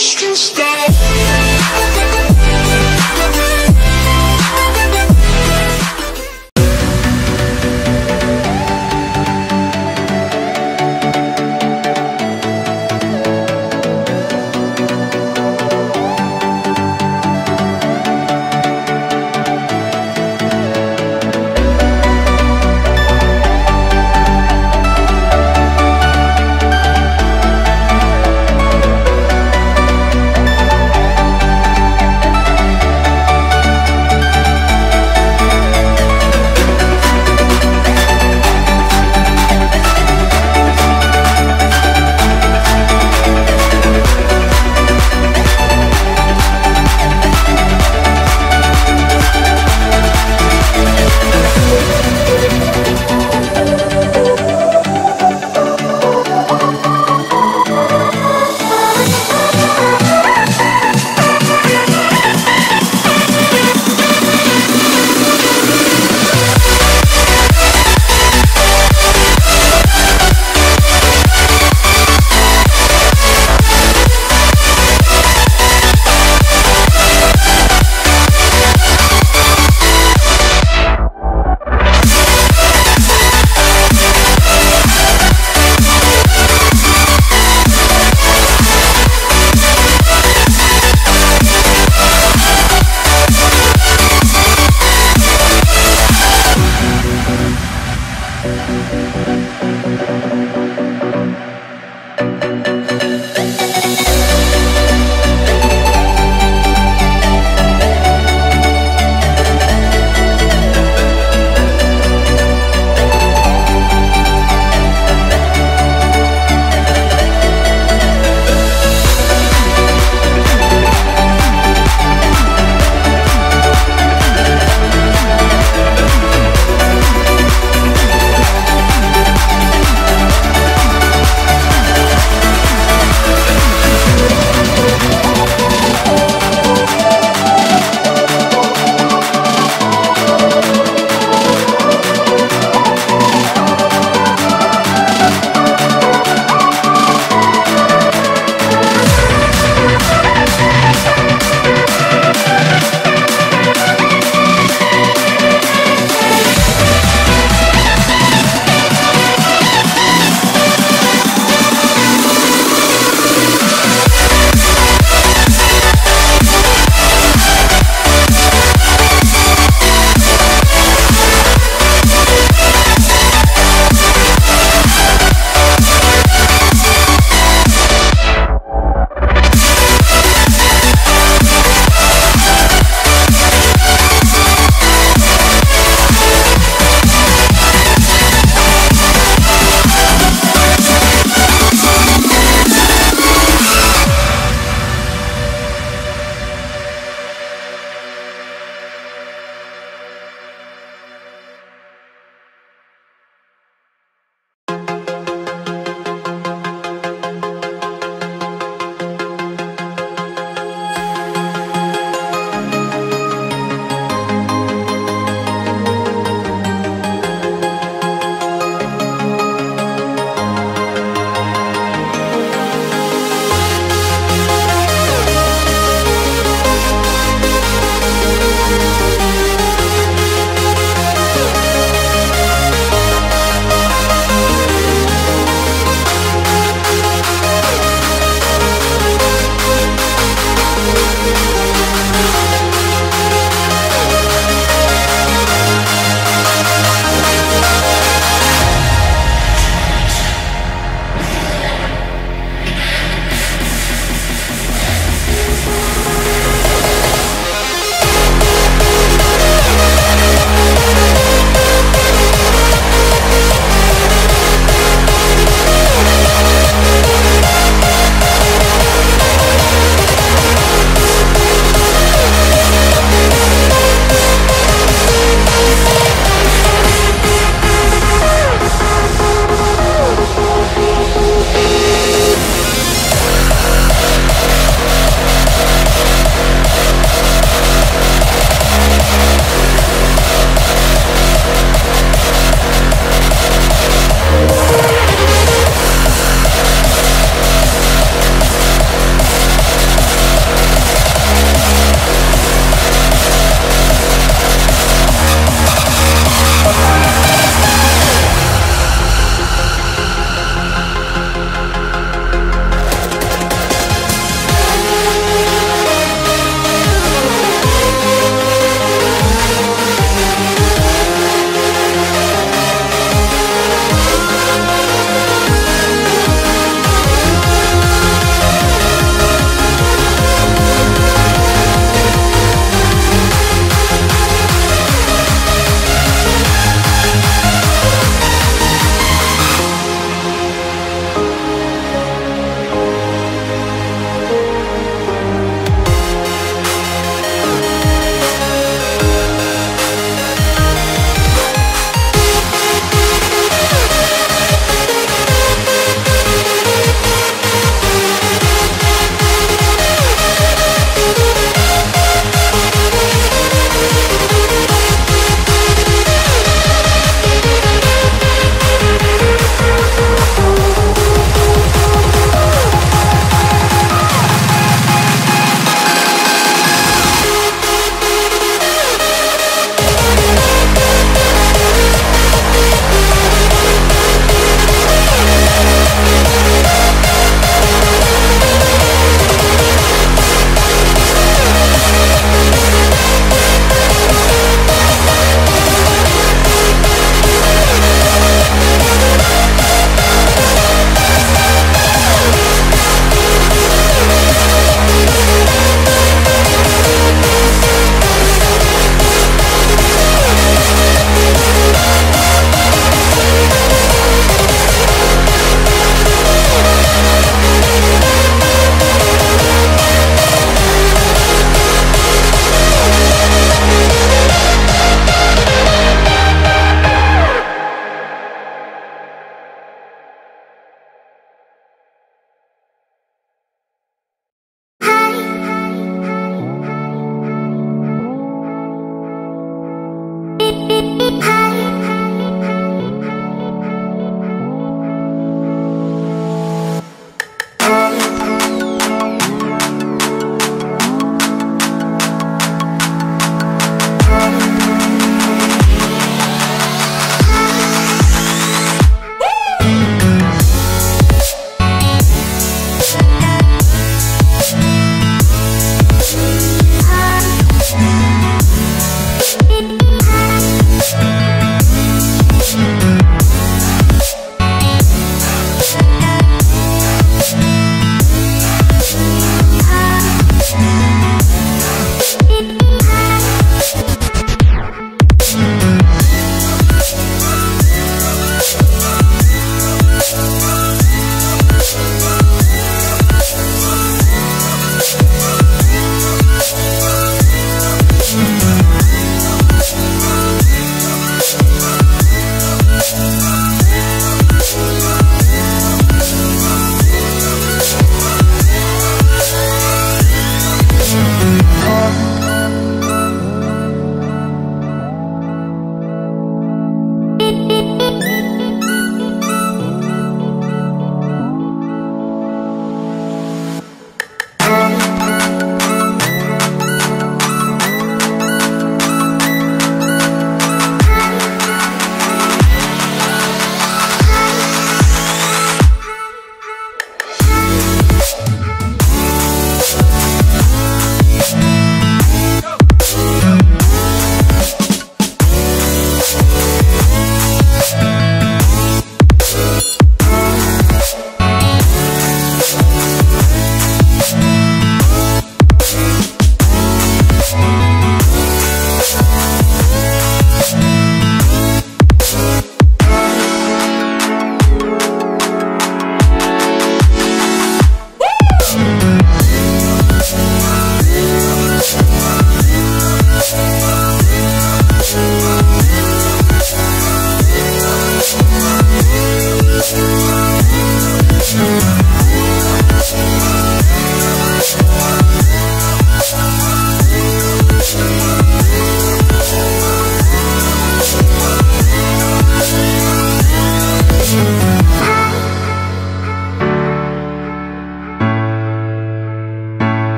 this can stop.